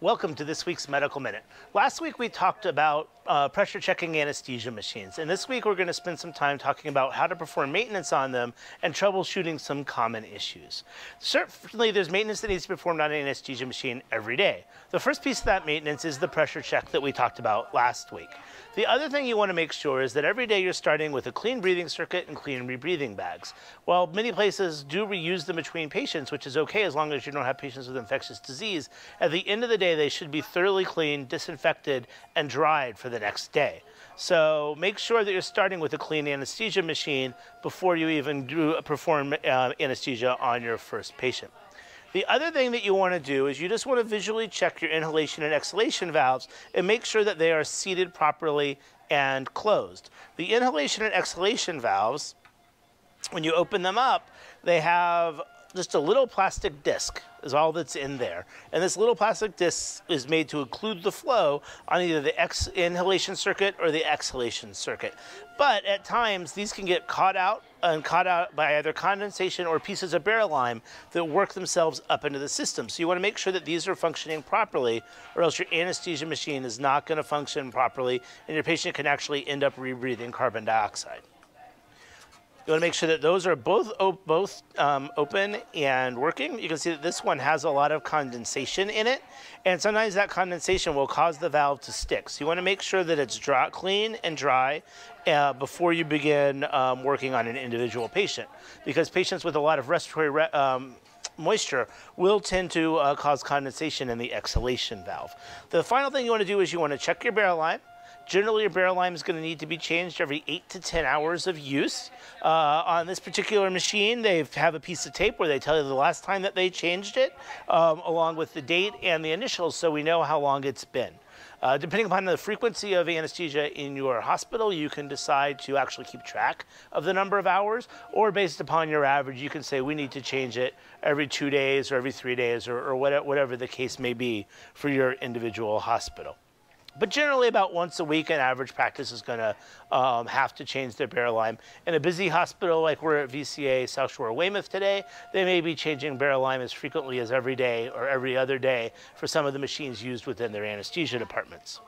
Welcome to this week's Medical Minute. Last week we talked about uh, pressure checking anesthesia machines, and this week we're going to spend some time talking about how to perform maintenance on them and troubleshooting some common issues. Certainly, there's maintenance that needs to be performed on an anesthesia machine every day. The first piece of that maintenance is the pressure check that we talked about last week. The other thing you want to make sure is that every day you're starting with a clean breathing circuit and clean rebreathing bags. While many places do reuse them between patients, which is okay as long as you don't have patients with infectious disease, at the end of the day, they should be thoroughly cleaned, disinfected, and dried for the next day. So make sure that you're starting with a clean anesthesia machine before you even do perform uh, anesthesia on your first patient. The other thing that you want to do is you just want to visually check your inhalation and exhalation valves and make sure that they are seated properly and closed. The inhalation and exhalation valves, when you open them up, they have just a little plastic disc is all that's in there. And this little plastic disc is made to include the flow on either the ex inhalation circuit or the exhalation circuit. But at times, these can get caught out and caught out by either condensation or pieces of lime that work themselves up into the system. So you want to make sure that these are functioning properly or else your anesthesia machine is not going to function properly and your patient can actually end up rebreathing carbon dioxide. You want to make sure that those are both both um, open and working. You can see that this one has a lot of condensation in it, and sometimes that condensation will cause the valve to stick. So you want to make sure that it's dry, clean and dry uh, before you begin um, working on an individual patient, because patients with a lot of respiratory re um, moisture will tend to uh, cause condensation in the exhalation valve. The final thing you want to do is you want to check your Baralyme. Generally, your Baralyme is going to need to be changed every 8 to 10 hours of use. Uh, on this particular machine, they have a piece of tape where they tell you the last time that they changed it, um, along with the date and the initials, so we know how long it's been. Uh, depending upon the frequency of anesthesia in your hospital, you can decide to actually keep track of the number of hours, or based upon your average, you can say we need to change it every two days or every three days or, or whatever the case may be for your individual hospital. But generally, about once a week, an average practice is going to um, have to change their Baralyme. In a busy hospital like we're at VCA South Shore Weymouth today, they may be changing Baralyme as frequently as every day or every other day for some of the machines used within their anesthesia departments.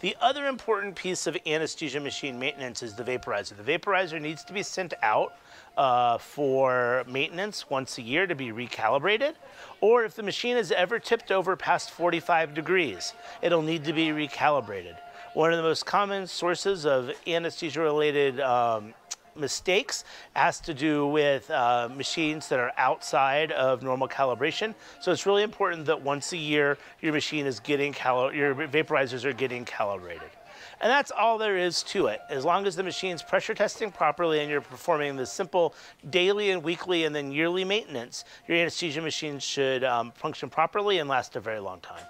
The other important piece of anesthesia machine maintenance is the vaporizer. The vaporizer needs to be sent out uh, for maintenance once a year to be recalibrated, or if the machine is ever tipped over past 45 degrees, it'll need to be recalibrated. One of the most common sources of anesthesia-related um, mistakes has to do with uh, machines that are outside of normal calibration. So it's really important that once a year your machine is getting your vaporizers are getting calibrated. And that's all there is to it. As long as the machine's pressure testing properly and you're performing the simple daily and weekly and then yearly maintenance, your anesthesia machine should um, function properly and last a very long time.